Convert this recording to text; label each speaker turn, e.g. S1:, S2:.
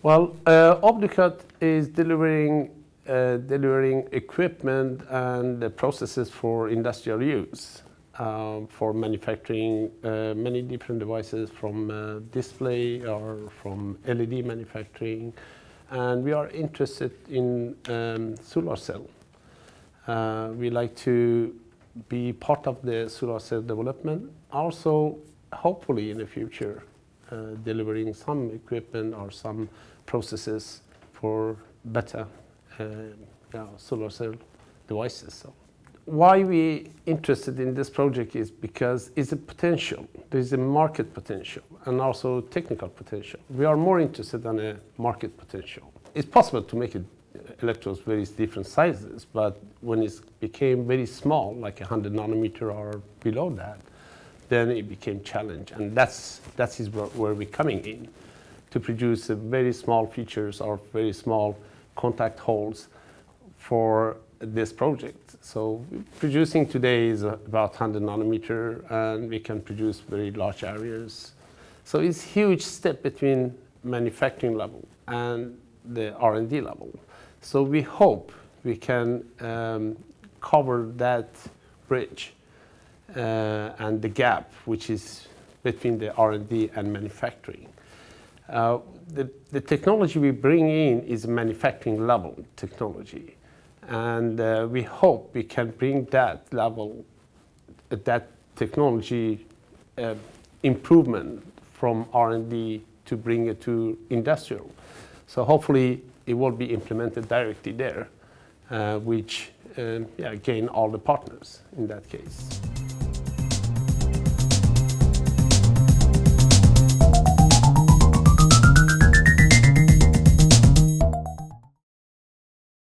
S1: Well, uh, is delivering uh, delivering equipment and uh, processes for industrial use, um, for manufacturing uh, many different devices from uh, display or from LED manufacturing. And we are interested in um, solar cell. Uh, we like to be part of the solar cell development. Also, hopefully in the future, delivering some equipment or some processes for better uh, solar cell devices. So why we interested in this project is because it's a potential. There's a market potential and also technical potential. We are more interested in a market potential. It's possible to make it electrodes very different sizes, but when it became very small, like 100 nanometer or below that, then it became challenge, and that's that is where, we're coming in to produce very small features or very small contact holes for this project. So producing today is about 100 nanometer, and we can produce very large areas. So it's huge step between manufacturing level and the R&D level. So we hope we can um, cover that bridge and the gap which is between the R&D and manufacturing. Uh, the, the technology we bring in is manufacturing level technology. And uh, we hope we can bring that level, that technology uh, improvement from R&D to bring it to industrial. So hopefully it will be implemented directly there, uh, which uh, yeah, gain all the partners in that case.